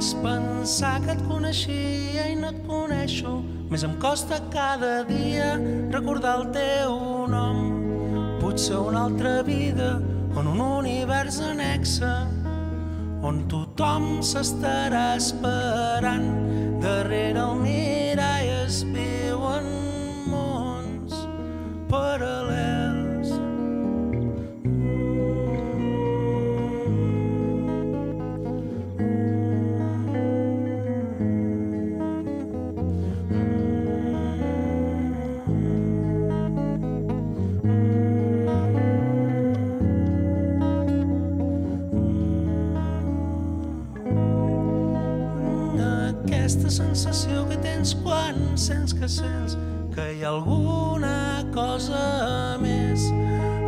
Vaig pensar que et coneixia i no et coneixo. Més em costa cada dia recordar el teu nom. Potser una altra vida en un univers anexa on tothom s'estarà esperant darrere el mirall es viuen aquesta sensació que tens quan sents que sents que hi ha alguna cosa més.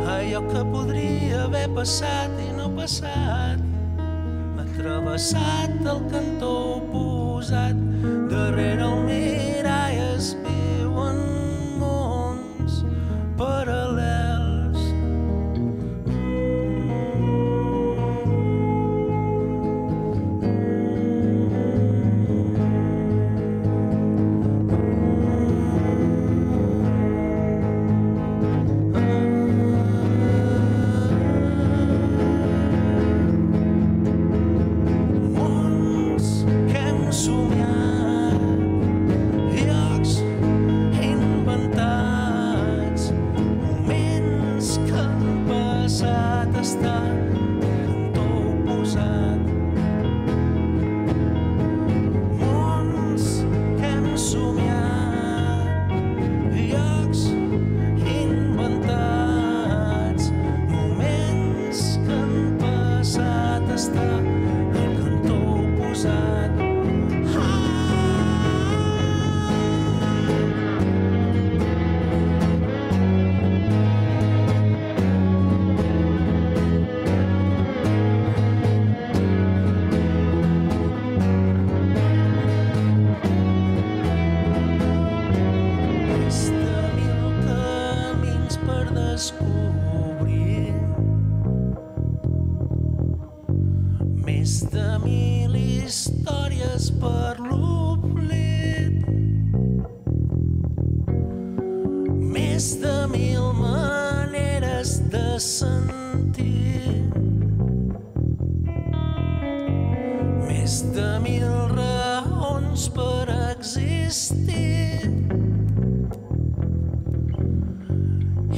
Allò que podria haver passat i no passat. Ha travessat el cantó oposat darrere el mirall Més de mil històries per l'oblit. Més de mil maneres de sentir. Més de mil raons per existir.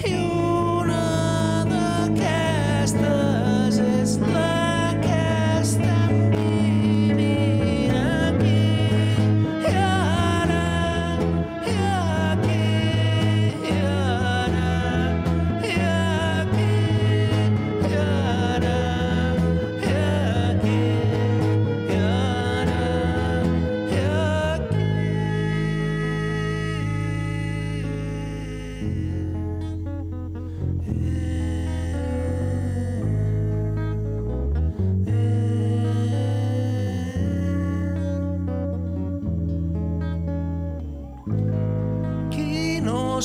I una d'aquestes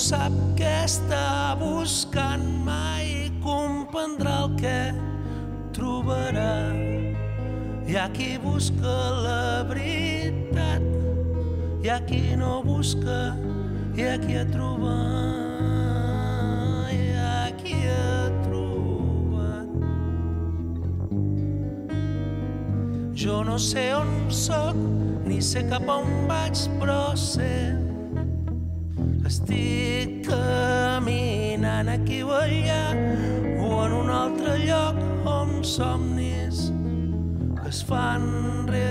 sap què està buscant mai comprendrà el que trobarà. Hi ha qui busca la veritat, hi ha qui no busca, hi ha qui ha trobat, hi ha qui trobat. Jo no sé on sóc, ni sé cap a on vaig, però sé estic caminant aquí o allà o en un altre lloc on somnis es fan realitat